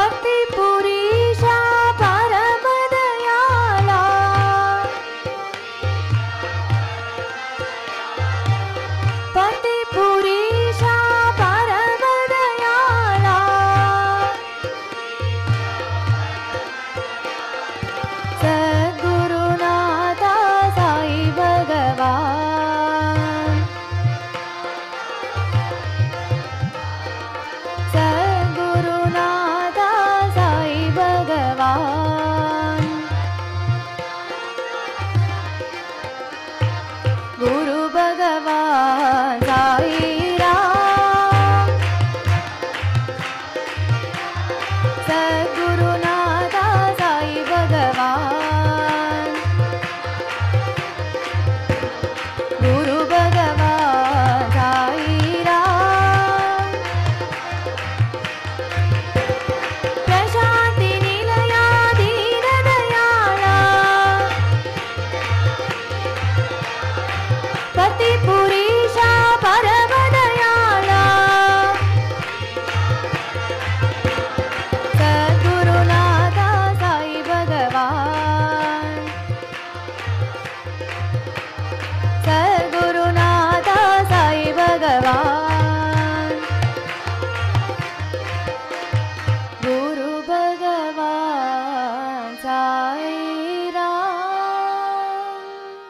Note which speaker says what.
Speaker 1: पति पु सग